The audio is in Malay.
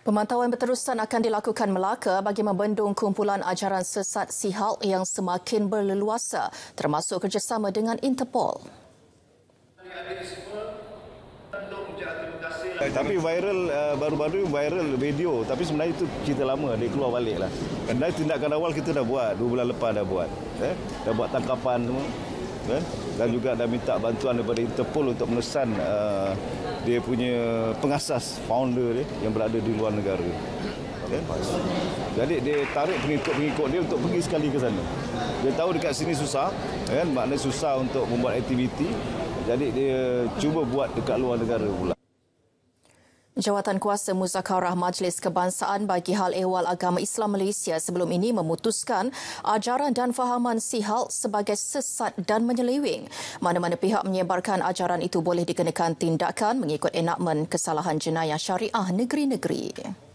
Pemantauan berterusan akan dilakukan Melaka bagi membendung kumpulan ajaran sesat Sihal yang semakin berleluasa termasuk kerjasama dengan Interpol. Tapi viral uh, baru-baru viral video tapi sebenarnya itu cerita lama dia keluar balik lah. Dan tindakan awal kita dah buat, dua bulan lepas dah buat. Eh? Dah buat tangkapan semua. Eh? Dan juga dah minta bantuan daripada Interpol untuk menesan uh, dia punya pengasas founder dia yang berada di luar negara. Eh? Jadi dia tarik pengikut-pengikut dia untuk pergi sekali ke sana. Dia tahu dekat sini susah, kan? maknanya susah untuk membuat aktiviti. Jadi dia cuba buat dekat luar negara pula. Jawatan Kuasa Muzakarah Majlis Kebangsaan bagi Hal Ehwal Agama Islam Malaysia sebelum ini memutuskan ajaran dan fahaman sihal sebagai sesat dan menyeleweng. Mana-mana pihak menyebarkan ajaran itu boleh dikenakan tindakan mengikut enakmen kesalahan jenayah syariah negeri-negeri.